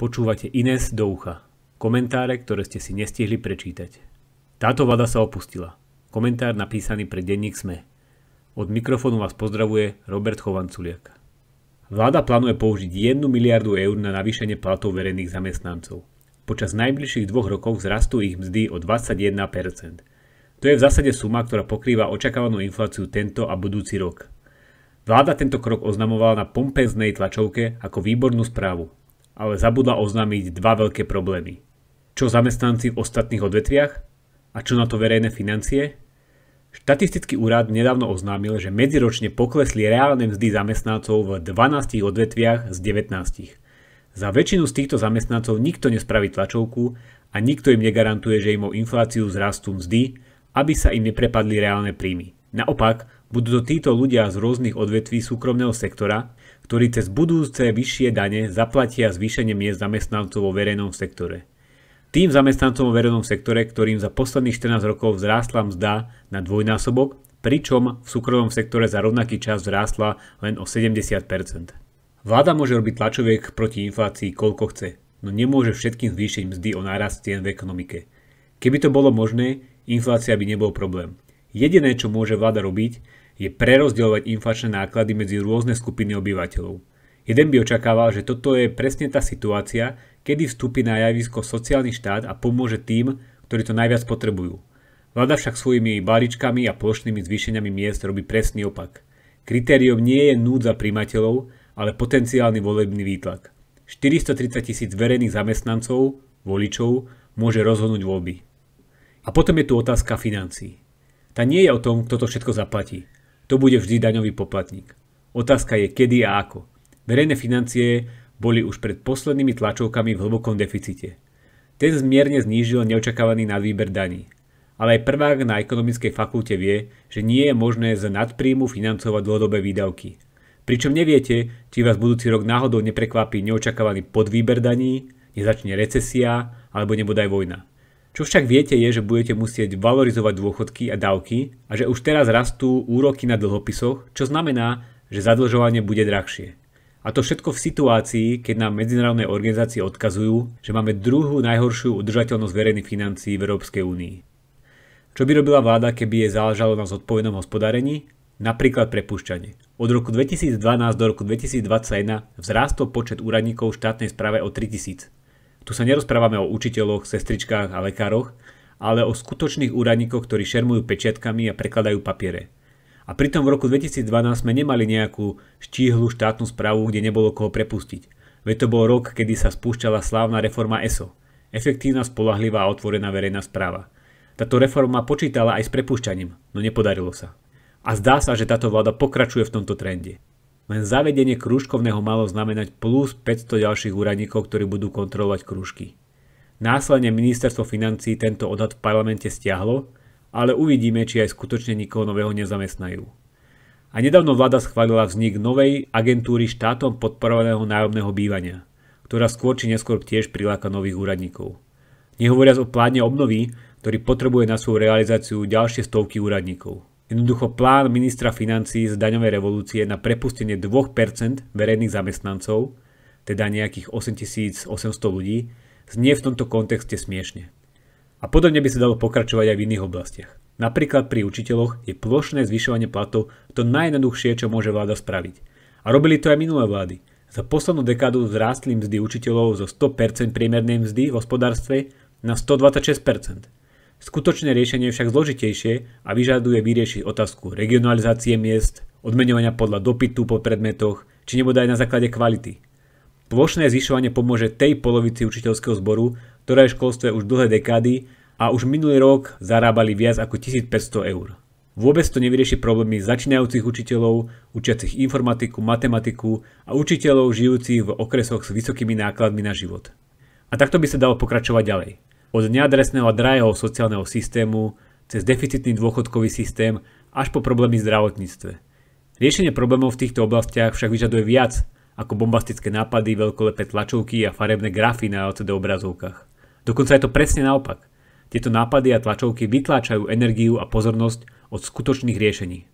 Počúvate Ines do ucha. Komentáre, ktoré ste si nestihli prečítať. Táto vláda sa opustila. Komentár napísaný pre denník SME. Od mikrofónu vás pozdravuje Robert Chovanculiak. Vláda plánuje použiť 1 miliardu eur na navýšenie platov verejných zamestnancov. Počas najbližších dvoch rokov zrastú ich mzdy o 21%. To je v zásade suma, ktorá pokrýva očakávanú infláciu tento a budúci rok. Vláda tento krok oznamovala na pompeznej tlačovke ako výbornú správu, ale zabudla oznámiť dva veľké problémy. Čo zamestnanci v ostatných odvetviach? A čo na to verejné financie? Štatistický úrad nedávno oznámil, že medziročne poklesli reálne mzdy zamestnancov v 12 odvetviach z 19. Za väčšinu z týchto zamestnancov nikto nespraví tlačovku a nikto im negarantuje, že im o infláciu zrastú mzdy, aby sa im neprepadli reálne príjmy. Naopak, budú to títo ľudia z rôznych odvetví súkromného sektora, ktorí cez budúce vyššie dane zaplatia zvýšenie miest zamestnancov vo verejnom sektore. Tým zamestnancom vo verejnom sektore, ktorým za posledných 14 rokov vzrástla mzda na dvojnásobok, pričom v súkromnom sektore za rovnaký čas vzrástla len o 70%. Vláda môže robiť tlačoviek proti inflácii koľko chce, no nemôže všetkým zvýšiť mzdy o nárast cien v ekonomike. Keby to bolo možné, inflácia by nebol problém. Jediné, čo môže vláda robiť, je prerozdeľovať inflačné náklady medzi rôzne skupiny obyvateľov. Jeden by očakával, že toto je presne tá situácia, kedy vstúpi na javisko sociálny štát a pomôže tým, ktorí to najviac potrebujú. Vláda však svojimi balíčkami a plošnými zvýšeniami miest robí presný opak. Kritériom nie je núdza príjmateľov, ale potenciálny volebný výtlak. 430 tisíc verejných zamestnancov, voličov, môže rozhodnúť voľby. A potom je tu otázka financií. Tá nie je o tom, kto to všetko zaplatí. To bude vždy daňový poplatník. Otázka je kedy a ako. Verejné financie boli už pred poslednými tlačovkami v hlbokom deficite. Ten zmierne znížil neočakávaný nadvýber daní. Ale aj prvák na ekonomickej fakulte vie, že nie je možné z nadpríjmu financovať dlhodobé výdavky. Pričom neviete, či vás budúci rok náhodou neprekvapí neočakávaný podvýber daní, nezačne recesia alebo nebodaj vojna. Čo však viete je, že budete musieť valorizovať dôchodky a dávky a že už teraz rastú úroky na dlhopisoch, čo znamená, že zadlžovanie bude drahšie. A to všetko v situácii, keď nám medzinárodné organizácie odkazujú, že máme druhú najhoršiu udržateľnosť verejných financií v Európskej únii. Čo by robila vláda, keby jej záležalo na zodpovednom hospodárení? Napríklad prepušťanie. Od roku 2012 do roku 2021 vzrástol počet úradníkov štátnej správe o 3000. Tu sa nerozprávame o učiteľoch, sestričkách a lekároch, ale o skutočných úradníkoch, ktorí šermujú pečiatkami a prekladajú papiere. A pritom v roku 2012 sme nemali nejakú štíhlu štátnu správu, kde nebolo koho prepustiť. Veď to bol rok, kedy sa spúšťala slávna reforma ESO. Efektívna, spolahlivá a otvorená verejná správa. Táto reforma počítala aj s prepušťaním, no nepodarilo sa. A zdá sa, že táto vláda pokračuje v tomto trende. Len zavedenie krúžkovného malo znamenať plus 500 ďalších úradníkov, ktorí budú kontrolovať krúžky. Následne ministerstvo financí tento odhad v parlamente stiahlo, ale uvidíme, či aj skutočne nikoho nového nezamestnajú. A nedávno vláda schválila vznik novej agentúry štátom podporovaného nájomného bývania, ktorá skôr či neskôr tiež priláka nových úradníkov. Nehovoriac o pláne obnovy, ktorý potrebuje na svoju realizáciu ďalšie stovky úradníkov. Jednoducho plán ministra financí z daňovej revolúcie na prepustenie 2% verejných zamestnancov, teda nejakých 8800 ľudí, znie v tomto kontexte smiešne. A podobne by sa dalo pokračovať aj v iných oblastiach. Napríklad pri učiteľoch je plošné zvyšovanie platov to najjednoduchšie, čo môže vláda spraviť. A robili to aj minulé vlády. Za poslednú dekádu vzrástli mzdy učiteľov zo 100% priemernej mzdy v hospodárstve na 126%. Skutočné riešenie je však zložitejšie a vyžaduje vyriešiť otázku regionalizácie miest, odmeňovania podľa dopytu po predmetoch, či nebude aj na základe kvality. Plošné zvyšovanie pomôže tej polovici učiteľského zboru, ktorá je v školstve už dlhé dekády a už minulý rok zarábali viac ako 1500 eur. Vôbec to nevyrieši problémy začínajúcich učiteľov, učiacich informatiku, matematiku a učiteľov žijúcich v okresoch s vysokými nákladmi na život. A takto by sa dalo pokračovať ďalej. Od neadresného a drahého sociálneho systému, cez deficitný dôchodkový systém až po problémy v zdravotníctve. Riešenie problémov v týchto oblastiach však vyžaduje viac ako bombastické nápady, veľkolepé tlačovky a farebné grafy na LCD obrazovkách. Dokonca je to presne naopak. Tieto nápady a tlačovky vytláčajú energiu a pozornosť od skutočných riešení.